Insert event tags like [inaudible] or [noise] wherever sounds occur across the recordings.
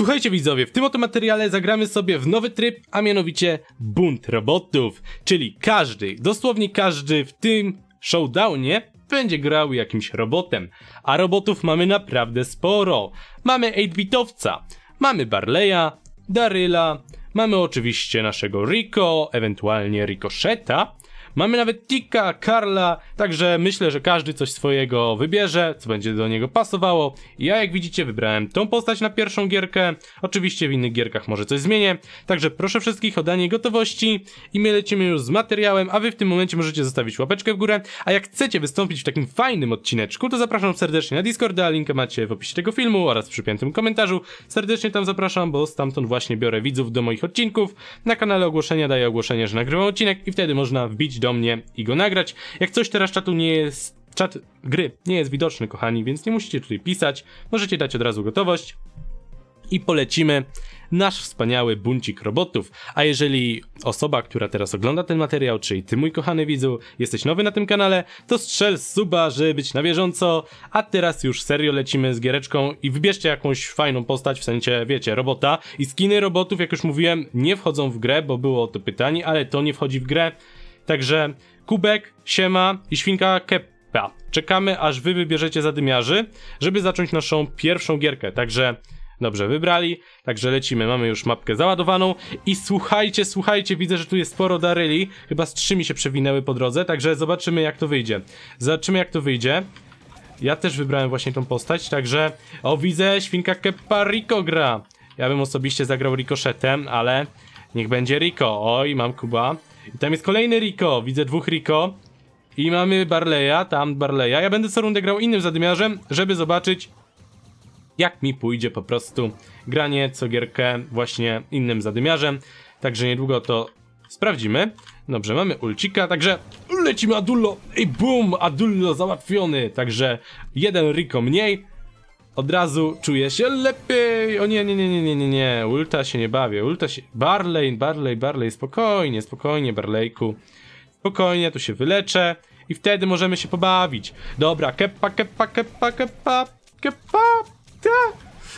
Słuchajcie widzowie, w tym oto materiale zagramy sobie w nowy tryb, a mianowicie bunt robotów, czyli każdy, dosłownie każdy w tym showdownie będzie grał jakimś robotem, a robotów mamy naprawdę sporo. Mamy 8-bitowca, mamy Barleya, Daryla, mamy oczywiście naszego Rico, ewentualnie Ricocheta, Mamy nawet Tika, Karla, także myślę, że każdy coś swojego wybierze, co będzie do niego pasowało. Ja jak widzicie wybrałem tą postać na pierwszą gierkę, oczywiście w innych gierkach może coś zmienię, także proszę wszystkich o danie gotowości i my lecimy już z materiałem, a wy w tym momencie możecie zostawić łapeczkę w górę, a jak chcecie wystąpić w takim fajnym odcineczku, to zapraszam serdecznie na Discorda, linkę macie w opisie tego filmu oraz w przypiętym komentarzu. Serdecznie tam zapraszam, bo stamtąd właśnie biorę widzów do moich odcinków. Na kanale ogłoszenia daję ogłoszenie, że nagrywam odcinek i wtedy można wbić do mnie i go nagrać. Jak coś teraz czatu nie jest, czat gry nie jest widoczny, kochani, więc nie musicie tutaj pisać. Możecie dać od razu gotowość i polecimy nasz wspaniały buncik robotów. A jeżeli osoba, która teraz ogląda ten materiał, czyli ty mój kochany widzu, jesteś nowy na tym kanale, to strzel suba, żeby być na bieżąco. A teraz już serio lecimy z giereczką i wybierzcie jakąś fajną postać, w sensie, wiecie, robota. I skiny robotów, jak już mówiłem, nie wchodzą w grę, bo było to pytanie, ale to nie wchodzi w grę. Także Kubek, Siema i Świnka Keppa. Czekamy, aż wy wybierzecie zadymiarzy, żeby zacząć naszą pierwszą gierkę. Także dobrze wybrali, także lecimy. Mamy już mapkę załadowaną i słuchajcie, słuchajcie, widzę, że tu jest sporo daryli. Chyba z trzy mi się przewinęły po drodze, także zobaczymy jak to wyjdzie. Zobaczymy jak to wyjdzie. Ja też wybrałem właśnie tą postać, także... O, widzę, Świnka Keppa Rico gra. Ja bym osobiście zagrał Ricoczetem, ale niech będzie Rico. Oj, mam Kuba. I tam jest kolejny Rico, widzę dwóch Rico. I mamy Barleya, tam Barleya. Ja będę co rundę grał innym zadymiarzem, żeby zobaczyć jak mi pójdzie po prostu granie co gierkę właśnie innym zadymiarzem. Także niedługo to sprawdzimy. Dobrze, mamy ulcika, także lecimy Adullo i boom, Adullo załatwiony. Także jeden Rico mniej. Od razu czuję się lepiej. O nie, nie, nie, nie, nie, nie, nie. Ulta się nie bawię. Ulta się... Barley, Barley, Barley. Spokojnie, spokojnie, Barleyku. Spokojnie, tu się wyleczę. I wtedy możemy się pobawić. Dobra, keppa, keppa, keppa, keppa, keppa. Ta.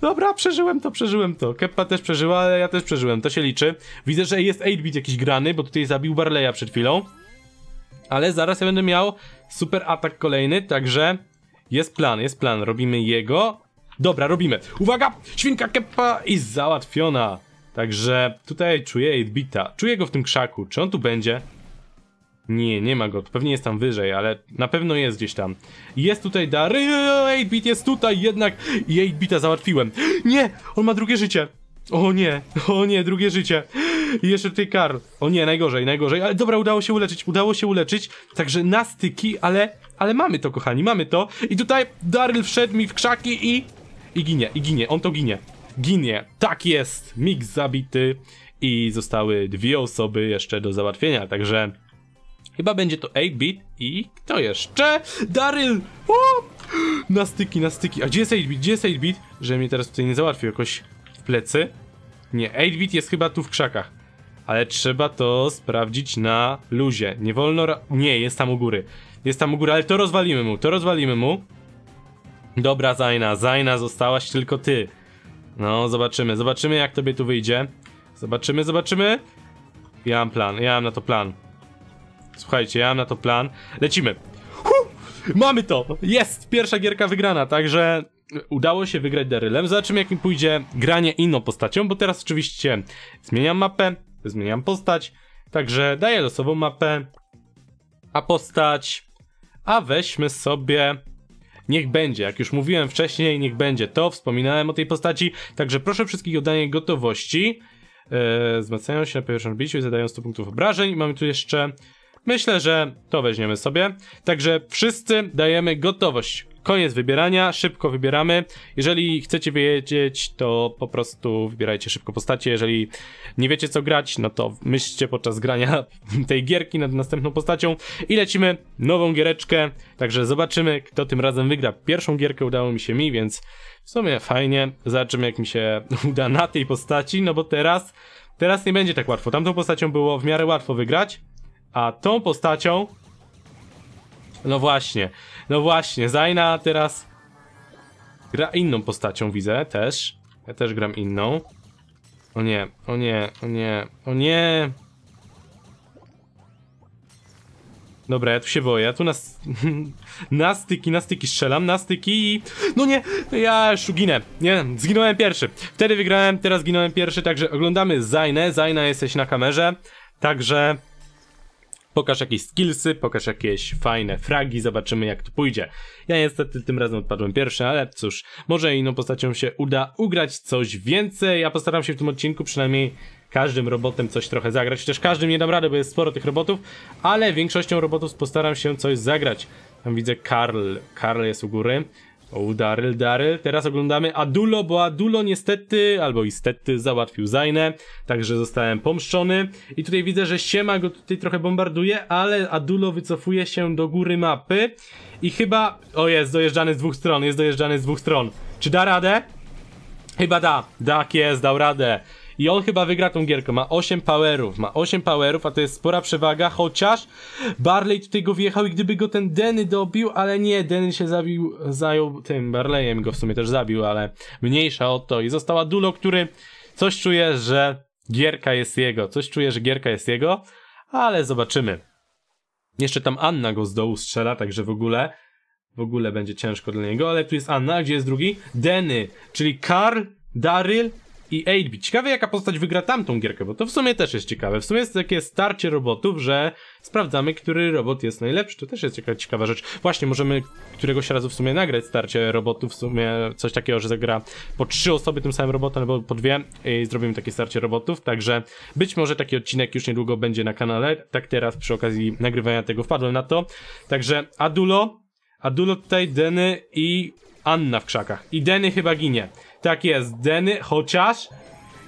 Dobra, przeżyłem to, przeżyłem to. Keppa też przeżyła, ale ja też przeżyłem. To się liczy. Widzę, że jest 8-bit jakiś grany, bo tutaj zabił Barleya przed chwilą. Ale zaraz ja będę miał super atak kolejny, także jest plan, jest plan. Robimy jego. Dobra, robimy. Uwaga! Świnka keppa i załatwiona. Także tutaj czuję 8-bita. Czuję go w tym krzaku. Czy on tu będzie? Nie, nie ma go. Pewnie jest tam wyżej, ale na pewno jest gdzieś tam. Jest tutaj Dary. 8-bit jest tutaj jednak. I 8-bita załatwiłem. Nie! On ma drugie życie. O nie, o nie, drugie życie. I jeszcze tutaj Karl. O nie, najgorzej, najgorzej. Ale dobra, udało się uleczyć, udało się uleczyć. Także na styki, ale, ale mamy to, kochani, mamy to. I tutaj Daryl wszedł mi w krzaki i... I ginie, i ginie, on to ginie. Ginie, tak jest. Mix zabity. I zostały dwie osoby jeszcze do załatwienia, także... Chyba będzie to 8-bit i kto jeszcze? Daryl! O! Na styki, na styki. A gdzie jest 8-bit? Gdzie jest 8-bit? Że mnie teraz tutaj nie załatwił jakoś w plecy. Nie, 8-bit jest chyba tu w krzakach. Ale trzeba to sprawdzić na luzie. Nie wolno. Nie, jest tam u góry. Jest tam u góry, ale to rozwalimy mu, to rozwalimy mu. Dobra, Zajna, Zajna, zostałaś tylko ty. No, zobaczymy, zobaczymy jak tobie tu wyjdzie. Zobaczymy, zobaczymy. Ja mam plan, ja mam na to plan. Słuchajcie, ja mam na to plan. Lecimy. Huh! Mamy to! Jest! Pierwsza gierka wygrana, także udało się wygrać Darylem. Zobaczymy jak mi pójdzie granie inną postacią, bo teraz oczywiście zmieniam mapę, zmieniam postać, także daję losową mapę, a postać, a weźmy sobie, niech będzie, jak już mówiłem wcześniej, niech będzie to, wspominałem o tej postaci, także proszę wszystkich o danie gotowości, eee, wzmacniają się na pierwszym odbiciu i zadają 100 punktów obrażeń, mamy tu jeszcze, myślę, że to weźmiemy sobie, także wszyscy dajemy gotowość, Koniec wybierania, szybko wybieramy. Jeżeli chcecie wiedzieć, to po prostu wybierajcie szybko postacie. Jeżeli nie wiecie co grać, no to myślcie podczas grania [laughs] tej gierki nad następną postacią i lecimy nową giereczkę. Także zobaczymy, kto tym razem wygra. Pierwszą gierkę udało mi się mi, więc w sumie fajnie. Zobaczymy, jak mi się [laughs] uda na tej postaci, no bo teraz, teraz nie będzie tak łatwo. Tamtą postacią było w miarę łatwo wygrać, a tą postacią no właśnie, no właśnie, Zaina teraz gra inną postacią, widzę też. Ja też gram inną. O nie, o nie, o nie, o nie. Dobra, ja tu się boję, ja tu na, s- [laughs] na styki, na styki strzelam, na styki i... No nie, ja już ginę, nie, zginąłem pierwszy. Wtedy wygrałem, teraz zginąłem pierwszy, także oglądamy Zainę, Zaina jesteś na kamerze, także... Pokaż jakieś skillsy, pokaż jakieś fajne fragi, zobaczymy jak to pójdzie. Ja niestety tym razem odpadłem pierwszy, ale cóż, może inną postacią się uda ugrać coś więcej. Ja postaram się w tym odcinku przynajmniej każdym robotem coś trochę zagrać, chociaż każdym nie dam rady, bo jest sporo tych robotów, ale większością robotów postaram się coś zagrać. Tam widzę Karl, Karl jest u góry. O, Daryl, Daryl. Teraz oglądamy Adulo, bo Adulo niestety, albo istety, załatwił Zainę, także zostałem pomszczony. I tutaj widzę, że Siema go tutaj trochę bombarduje, ale Adulo wycofuje się do góry mapy i chyba... O, jest dojeżdżany z dwóch stron, jest dojeżdżany z dwóch stron. Czy da radę? Chyba da. Tak jest, dał radę. I on chyba wygra tą gierkę. Ma 8 powerów. Ma 8 powerów, a to jest spora przewaga, chociaż Barley tutaj go wjechał i gdyby go ten Denny dobił, ale nie, Denny się zabił, zajął tym Barleyem, go w sumie też zabił, ale mniejsza o to. I została Dulo, który coś czuje, że gierka jest jego. Coś czuje, że gierka jest jego, ale zobaczymy. Jeszcze tam Anna go z dołu strzela, także w ogóle w ogóle będzie ciężko dla niego, ale tu jest Anna, gdzie jest drugi? Denny, czyli Karl, Daryl i 8 Ciekawe jaka postać wygra tamtą gierkę, bo to w sumie też jest ciekawe. W sumie jest takie starcie robotów, że sprawdzamy, który robot jest najlepszy. To też jest ciekawa, ciekawa rzecz. Właśnie, możemy któregoś razu w sumie nagrać starcie robotów, w sumie coś takiego, że zagra po trzy osoby tym samym robotem, albo po dwie i zrobimy takie starcie robotów, także być może taki odcinek już niedługo będzie na kanale, tak teraz przy okazji nagrywania tego wpadłem na to. Także Adulo, Adulo tutaj, Deny i Anna w krzakach. I Deny chyba ginie. Tak jest, Deny, chociaż...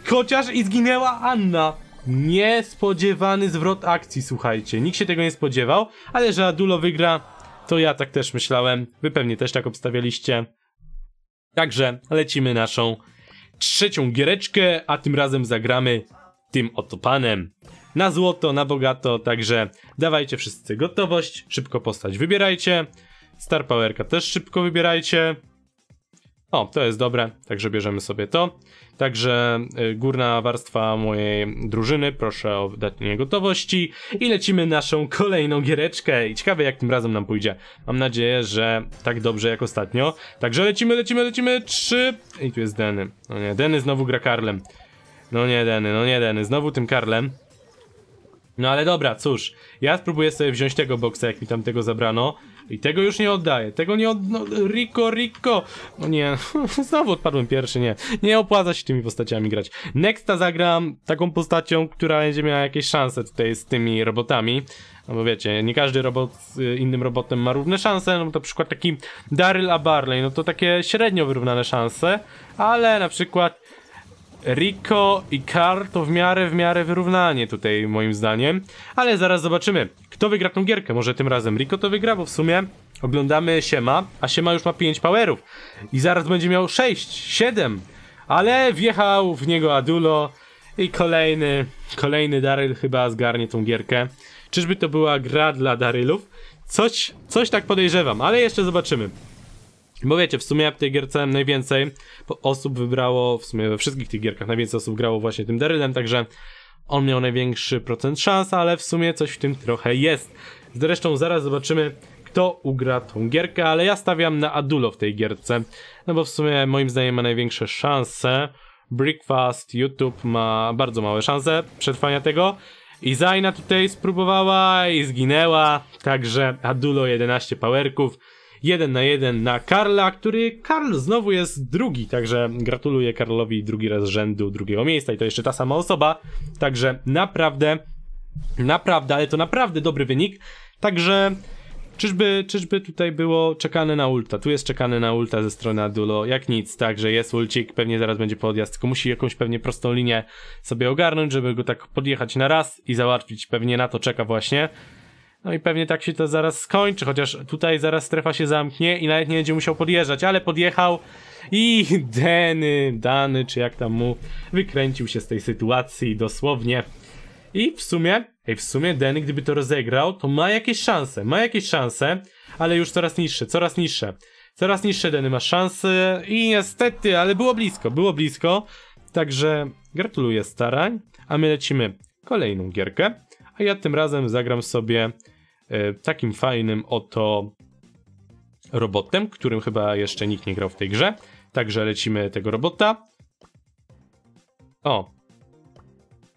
Chociaż i zginęła Anna. Niespodziewany zwrot akcji, słuchajcie. Nikt się tego nie spodziewał, ale że Adulo wygra, to ja tak też myślałem. Wy pewnie też tak obstawialiście. Także lecimy naszą trzecią giereczkę, a tym razem zagramy tym oto panem. Na złoto, na bogato, także dawajcie wszyscy gotowość, szybko postać wybierajcie. Star Powerka też szybko wybierajcie. O, to jest dobre, także bierzemy sobie to. Także y, górna warstwa mojej drużyny, proszę o danie gotowości i lecimy naszą kolejną giereczkę. I ciekawe jak tym razem nam pójdzie. Mam nadzieję, że tak dobrze jak ostatnio. Także lecimy, lecimy, lecimy. Trzy. I tu jest Denny. No nie, Denny znowu gra Karlem. No nie Denny, no nie Denny, znowu tym Karlem. No ale dobra, cóż, ja spróbuję sobie wziąć tego boksa, jak mi tam tego zabrano. I tego już nie oddaję, tego nie od... No, Rico, Rico! No nie, [laughs] znowu odpadłem pierwszy, nie. Nie opłaca się tymi postaciami grać. Nexta zagram taką postacią, która będzie miała jakieś szanse tutaj z tymi robotami. No bo wiecie, nie każdy robot z innym robotem ma równe szanse, no to przykład taki Daryl a Barley, no to takie średnio wyrównane szanse, ale na przykład Rico i Karl to w miarę, w miarę wyrównanie tutaj moim zdaniem. Ale zaraz zobaczymy, kto wygra tą gierkę. Może tym razem Rico to wygra, bo w sumie oglądamy Siema, a Siema już ma 5 powerów. I zaraz będzie miał 6, 7. Ale wjechał w niego Adulo i kolejny, kolejny Daryl chyba zgarnie tą gierkę. Czyżby to była gra dla Darylów? Coś, coś tak podejrzewam, ale jeszcze zobaczymy. Bo wiecie, w sumie w tej gierce najwięcej osób wybrało, w sumie we wszystkich tych gierkach najwięcej osób grało właśnie tym Darylem, także on miał największy procent szans, ale w sumie coś w tym trochę jest. Zresztą zaraz zobaczymy, kto ugra tą gierkę, ale ja stawiam na Adulo w tej gierce, no bo w sumie moim zdaniem ma największe szanse. Breakfast, YouTube ma bardzo małe szanse przetrwania tego. I Zaina tutaj spróbowała i zginęła, także Adulo 11 powerków. Jeden na jeden na Karla, który Karl znowu jest drugi, także gratuluję Karlowi drugi raz rzędu drugiego miejsca i to jeszcze ta sama osoba, także naprawdę, naprawdę, ale to naprawdę dobry wynik, także czyżby, czyżby tutaj było czekane na ulta, tu jest czekane na ulta ze strony Adulo, jak nic, także jest ulcik, pewnie zaraz będzie podjazd, tylko musi jakąś pewnie prostą linię sobie ogarnąć, żeby go tak podjechać na raz i załatwić, pewnie na to czeka właśnie, no i pewnie tak się to zaraz skończy, chociaż tutaj zaraz strefa się zamknie i nawet nie będzie musiał podjeżdżać, ale podjechał i [laughs] Deny, Dany, czy jak tam mu, wykręcił się z tej sytuacji dosłownie. I w sumie, ej, w sumie Deny, gdyby to rozegrał, to ma jakieś szanse, ma jakieś szanse, ale już coraz niższe, coraz niższe. Coraz niższe deny ma szanse i niestety, ale było blisko, było blisko. Także gratuluję starań, a my lecimy kolejną gierkę. A ja tym razem zagram sobie takim fajnym oto robotem, którym chyba jeszcze nikt nie grał w tej grze. Także lecimy tego robota. O.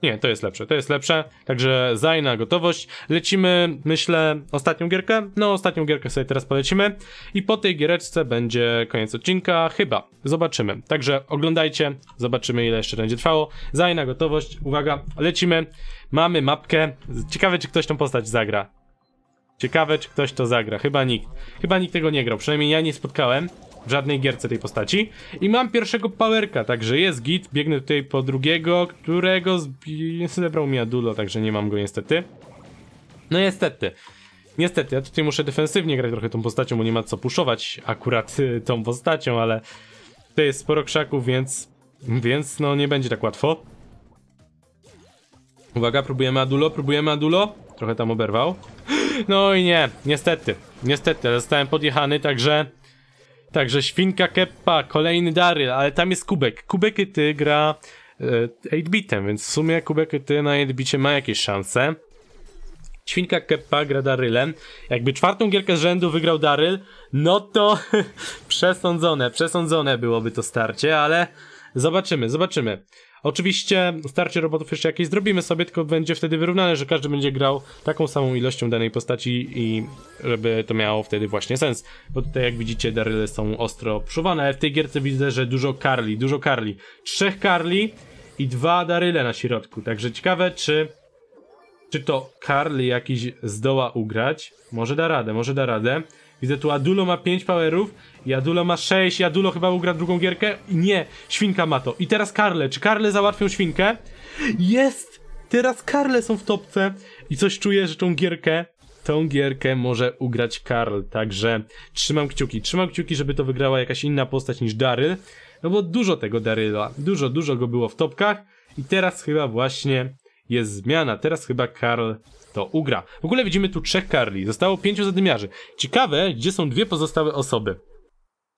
Nie, to jest lepsze, to jest lepsze. Także zaj na gotowość. Lecimy, myślę, ostatnią gierkę. No, ostatnią gierkę sobie teraz polecimy. I po tej giereczce będzie koniec odcinka. Chyba. Zobaczymy. Także oglądajcie, zobaczymy ile jeszcze będzie trwało. Zaj na gotowość. Uwaga, lecimy. Mamy mapkę. Ciekawe, czy ktoś tą postać zagra. Ciekawe, czy ktoś to zagra. Chyba nikt. Chyba nikt tego nie grał. Przynajmniej ja nie spotkałem w żadnej gierce tej postaci. I mam pierwszego powerka, także jest git. Biegnę tutaj po drugiego, którego [laughs] zebrał mi Adulo, także nie mam go niestety. No niestety. Niestety, ja tutaj muszę defensywnie grać trochę tą postacią, bo nie ma co puszować akurat y, tą postacią, ale tutaj jest sporo krzaków, więc, więc no nie będzie tak łatwo. Uwaga, próbujemy Adulo, próbujemy Adulo. Trochę tam oberwał. No i nie, niestety, niestety, zostałem podjechany, także... Także świnka Keppa, kolejny Daryl, ale tam jest Kubek. Kubek ty gra e, 8-bitem, więc w sumie Kubek ty na 8-bicie ma jakieś szanse. Świnka Keppa gra Darylem. Jakby czwartą gierkę z rzędu wygrał Daryl, no to [laughs] przesądzone, przesądzone byłoby to starcie, ale zobaczymy, zobaczymy. Oczywiście starcie robotów jeszcze jakieś zrobimy sobie, tylko będzie wtedy wyrównane, że każdy będzie grał taką samą ilością danej postaci i żeby to miało wtedy właśnie sens. Bo tutaj jak widzicie Daryle są ostro przewane, ale w tej gierce widzę, że dużo Karli, dużo Karli. Trzech Karli i dwa Daryle na środku, także ciekawe czy czy to Karli jakiś zdoła ugrać? Może da radę, może da radę. Widzę tu Adulo ma 5 powerów i Adulo ma 6 i Adulo chyba ugra drugą gierkę. Nie, Świnka ma to. I teraz Karle. Czy Karle załatwią Świnkę? Jest! Teraz Karle są w topce i coś czuję, że tą gierkę tą gierkę może ugrać Karl, także trzymam kciuki, trzymam kciuki, żeby to wygrała jakaś inna postać niż Daryl, no bo dużo tego Daryla, dużo, dużo go było w topkach i teraz chyba właśnie jest zmiana. Teraz chyba Karl to ugra. W ogóle widzimy tu trzech Karli. Zostało pięciu zadymiarzy. Ciekawe, gdzie są dwie pozostałe osoby.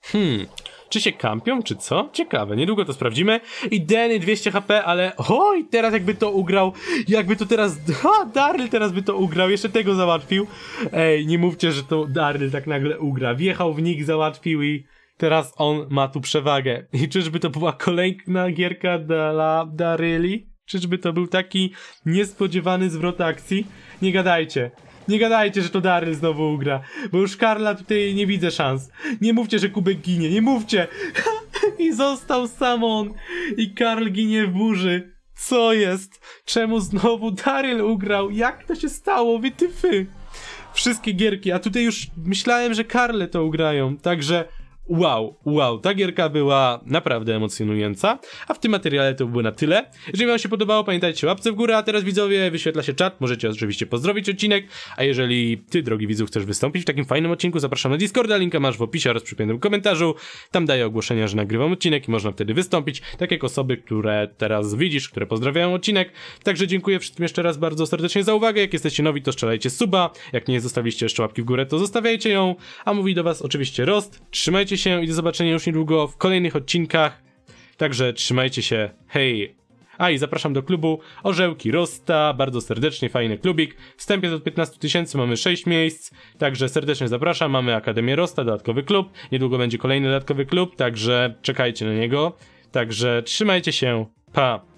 Hmm, czy się kampią, czy co? Ciekawe, niedługo to sprawdzimy. I Denny 200 HP, ale oj, teraz jakby to ugrał, jakby to teraz, ha, Daryl teraz by to ugrał, jeszcze tego załatwił. Ej, nie mówcie, że to Daryl tak nagle ugra. Wjechał w nich, załatwił i teraz on ma tu przewagę. I czyżby to była kolejna gierka dla Daryli? Czyżby to był taki niespodziewany zwrot akcji? Nie gadajcie. Nie gadajcie, że to Daryl znowu ugra, bo już Karla tutaj nie widzę szans. Nie mówcie, że Kubek ginie, nie mówcie! [laughs] I został sam on. I Karl ginie w burzy. Co jest? Czemu znowu Daryl ugrał? Jak to się stało? Wytyfy! Wszystkie gierki, a tutaj już myślałem, że Karle to ugrają, także Wow, wow, ta gierka była naprawdę emocjonująca, a w tym materiale to było na tyle. Jeżeli wam się podobało, pamiętajcie łapce w górę, a teraz widzowie, wyświetla się czat, możecie oczywiście pozdrowić odcinek, a jeżeli ty, drogi widzu, chcesz wystąpić w takim fajnym odcinku, zapraszam na Discorda, linka masz w opisie oraz przypiętym komentarzu, tam daję ogłoszenia, że nagrywam odcinek i można wtedy wystąpić, tak jak osoby, które teraz widzisz, które pozdrawiają odcinek. Także dziękuję wszystkim jeszcze raz bardzo serdecznie za uwagę, jak jesteście nowi, to strzelajcie suba, jak nie zostawiliście jeszcze łapki w górę, to zostawiajcie ją, a mówi do was oczywiście Rost, trzymajcie się i do zobaczenia już niedługo w kolejnych odcinkach. Także trzymajcie się. Hej! A i zapraszam do klubu Orzełki Rosta, bardzo serdecznie, fajny klubik. Wstępie do 15 tysięcy, mamy 6 miejsc, także serdecznie zapraszam. Mamy Akademię Rosta, dodatkowy klub. Niedługo będzie kolejny dodatkowy klub, także czekajcie na niego. Także trzymajcie się, pa!